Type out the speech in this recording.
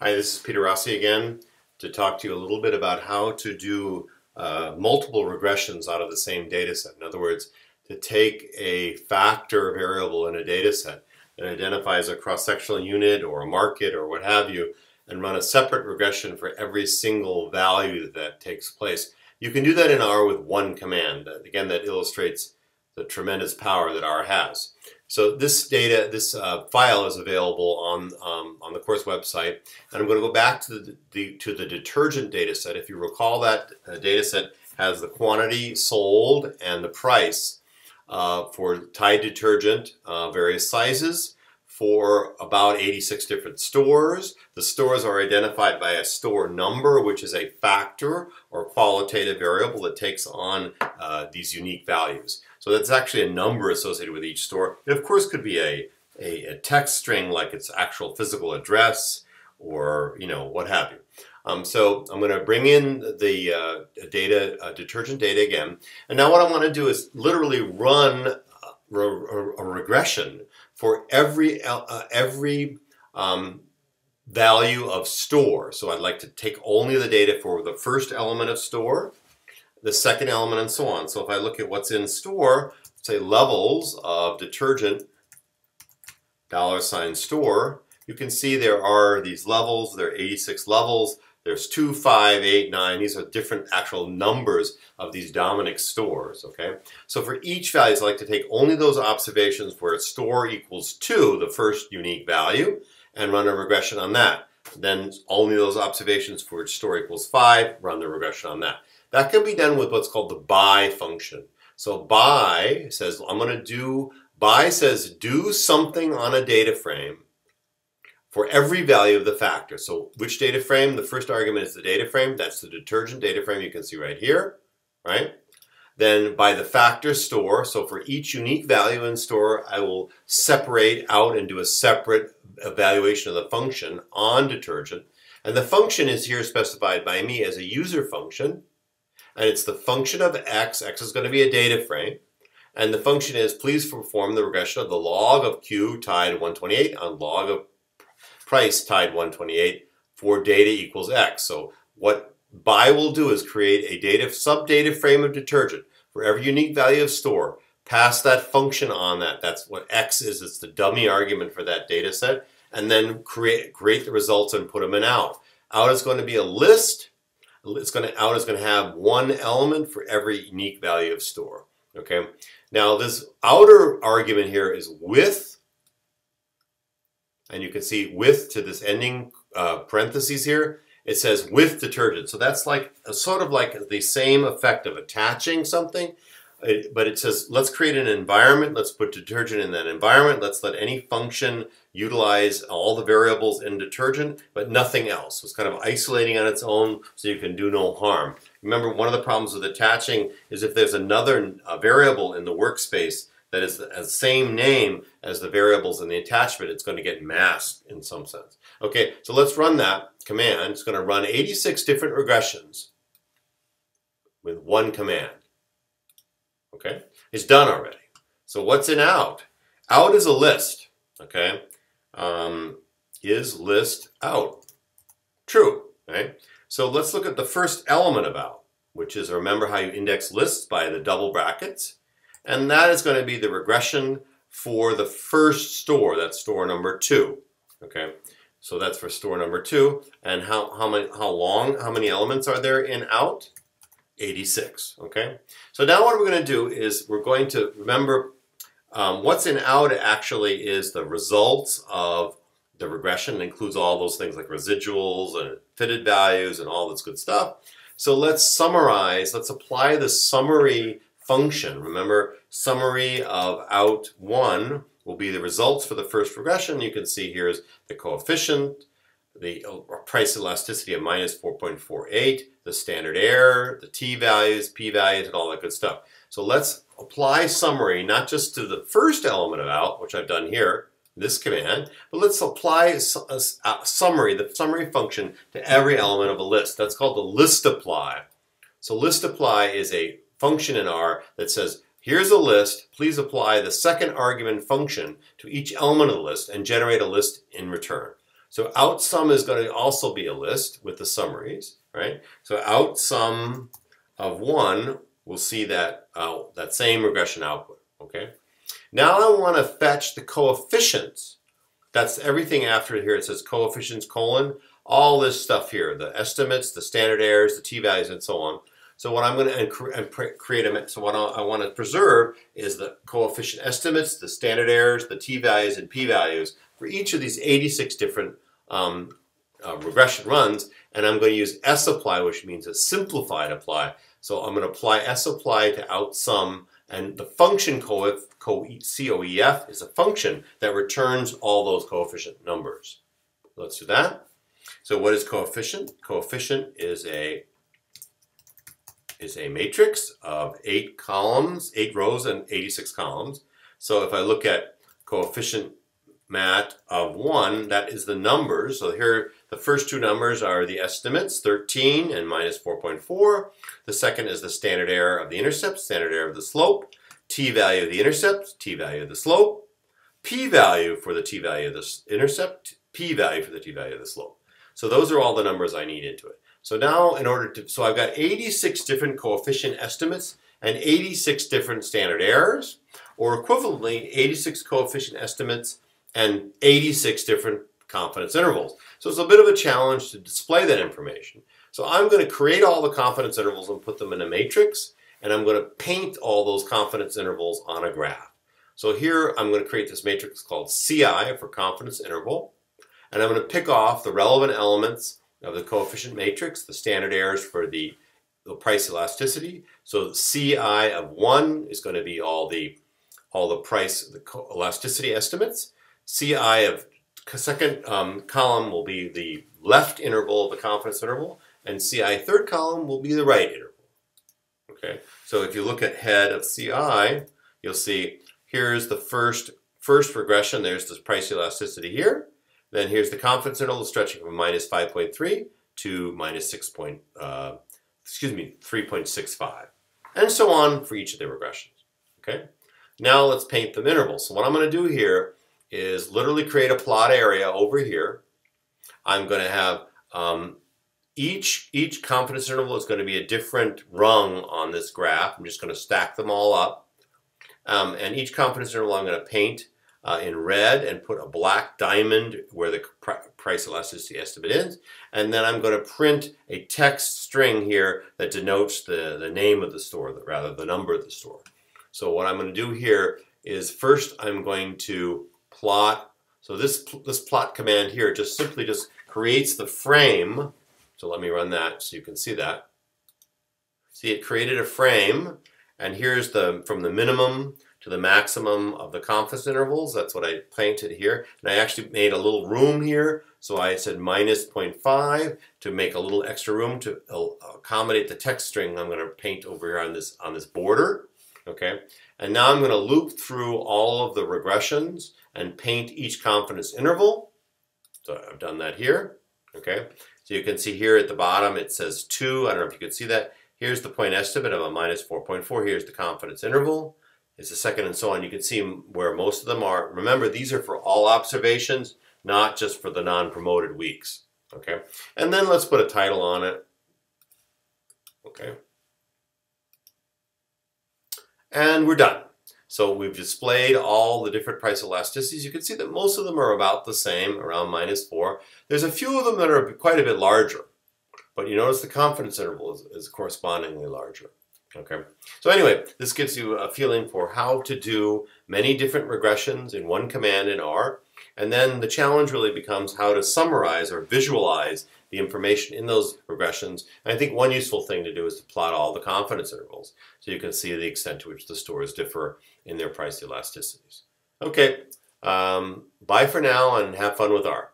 Hi, this is Peter Rossi again to talk to you a little bit about how to do uh, multiple regressions out of the same data set. In other words, to take a factor variable in a data set that identifies a cross-sectional unit or a market or what have you and run a separate regression for every single value that takes place. You can do that in R with one command. Again, that illustrates the tremendous power that R has. So this data, this uh, file is available on um, on the course website, and I'm going to go back to the, the to the detergent data set. If you recall, that uh, data set has the quantity sold and the price uh, for Tide detergent, uh, various sizes, for about 86 different stores. The stores are identified by a store number, which is a factor or qualitative variable that takes on uh, these unique values. So that's actually a number associated with each store. It of course could be a, a, a text string like its actual physical address or you know what have you. Um, so I'm going to bring in the uh, data, uh, detergent data again. And now what I want to do is literally run a, regression for every, uh, every um, value of store. So I'd like to take only the data for the first element of store the second element, and so on. So if I look at what's in store, say levels of detergent, dollar sign store, you can see there are these levels, there are 86 levels, there's 2, 5, 8, 9, these are different actual numbers of these Dominick stores, okay? So for each value, I like to take only those observations where store equals 2, the first unique value, and run a regression on that. Then only those observations for store equals 5, run the regression on that. That can be done with what's called the by function. So by says, I'm going to do, by says do something on a data frame for every value of the factor. So which data frame? The first argument is the data frame. That's the detergent data frame you can see right here, right? Then by the factor store, so for each unique value in store, I will separate out and do a separate evaluation of the function on detergent. And the function is here specified by me as a user function and it's the function of x. x is going to be a data frame. And the function is please perform the regression of the log of Q Tide 128 on log of price Tide 128 for data equals x. So what by will do is create a data sub-data frame of detergent for every unique value of store. Pass that function on that. That's what x is. It's the dummy argument for that data set. And then create, create the results and put them in out. Out is going to be a list it's going to out is going to have one element for every unique value of store. Okay. Now this outer argument here is with, and you can see with to this ending uh, parentheses here. It says with detergent. So that's like a, sort of like the same effect of attaching something but it says let's create an environment let's put detergent in that environment let's let any function utilize all the variables in detergent but nothing else. So it's kind of isolating on its own so you can do no harm. Remember one of the problems with attaching is if there's another uh, variable in the workspace that is the same name as the variables in the attachment it's going to get masked in some sense. Okay so let's run that command. It's going to run 86 different regressions with one command okay? It's done already. So what's in out? Out is a list, okay? Um, is list out? True, right? So let's look at the first element of out, which is remember how you index lists by the double brackets. And that is going to be the regression for the first store, that's store number two, okay? So that's for store number two. And how, how, many, how long, how many elements are there in out? 86, okay? So now what we're going to do is we're going to remember um, what's in out actually is the results of the regression. It includes all those things like residuals and fitted values and all this good stuff. So let's summarize, let's apply the summary function. Remember, summary of out 1 will be the results for the first regression. You can see here's the coefficient, the uh, price elasticity of minus 4.48, the standard error, the t-values, p-values, and all that good stuff. So let's apply summary, not just to the first element of out, which I've done here, this command, but let's apply a summary, the summary function, to every element of a list. That's called the list apply. So list apply is a function in R that says, here's a list, please apply the second argument function to each element of the list and generate a list in return. So outsum is going to also be a list with the summaries, right? So outsum of 1, we'll see that, uh, that same regression output, okay? Now I want to fetch the coefficients. That's everything after here. It says coefficients colon, all this stuff here, the estimates, the standard errors, the t-values, and so on. So what I'm going to create a, so what I want to preserve is the coefficient estimates, the standard errors, the t-values, and p-values for each of these 86 different um, uh, regression runs. And I'm going to use S apply, which means a simplified apply. So I'm going to apply S apply to outsum, and the function coef, COEF is a function that returns all those coefficient numbers. Let's do that. So what is coefficient? Coefficient is a is a matrix of eight columns, eight rows and 86 columns. So if I look at coefficient mat of 1, that is the numbers. So here the first two numbers are the estimates, 13 and minus 4.4. The second is the standard error of the intercept, standard error of the slope, t-value of the intercept, t-value of the slope, p-value for the t-value of the intercept, p-value for the t-value of the slope. So those are all the numbers I need into it. So now in order to, so I've got 86 different coefficient estimates and 86 different standard errors, or equivalently 86 coefficient estimates and 86 different confidence intervals. So it's a bit of a challenge to display that information. So I'm going to create all the confidence intervals and put them in a matrix, and I'm going to paint all those confidence intervals on a graph. So here I'm going to create this matrix called CI for confidence interval, and I'm going to pick off the relevant elements of the coefficient matrix, the standard errors for the, the price elasticity. So CI of 1 is going to be all the all the price the elasticity estimates. CI of second um, column will be the left interval of the confidence interval, and CI third column will be the right interval. Okay, so if you look at head of CI, you'll see here's the first first regression. There's this price elasticity here. Then here's the confidence interval stretching from minus 5.3 to minus 6. Point, uh, excuse me, 3.65, and so on for each of the regressions. Okay. Now let's paint the intervals. So what I'm going to do here is literally create a plot area over here. I'm going to have um, each each confidence interval is going to be a different rung on this graph. I'm just going to stack them all up. Um, and each confidence interval I'm going to paint uh, in red and put a black diamond where the pr price elasticity estimate is. And then I'm going to print a text string here that denotes the, the name of the store, rather the number of the store. So what I'm going to do here is first I'm going to plot. So this, this plot command here just simply just creates the frame. So let me run that so you can see that. See, it created a frame. And here's the from the minimum to the maximum of the confidence intervals. That's what I painted here. And I actually made a little room here. So I said minus 0.5 to make a little extra room to uh, accommodate the text string I'm going to paint over here on this, on this border. Okay. And now I'm going to loop through all of the regressions and paint each confidence interval. So I've done that here. Okay. So you can see here at the bottom it says 2. I don't know if you can see that. Here's the point estimate of a minus 4.4. Here's the confidence interval is the second and so on. You can see where most of them are. Remember, these are for all observations, not just for the non-promoted weeks. Okay, and then let's put a title on it. Okay, and we're done. So we've displayed all the different price elasticities. You can see that most of them are about the same, around minus 4. There's a few of them that are quite a bit larger. But you notice the confidence interval is, is correspondingly larger. Okay, so anyway, this gives you a feeling for how to do many different regressions in one command in R. And then the challenge really becomes how to summarize or visualize the information in those regressions. And I think one useful thing to do is to plot all the confidence intervals so you can see the extent to which the stores differ in their price elasticities. Okay, um, bye for now and have fun with R.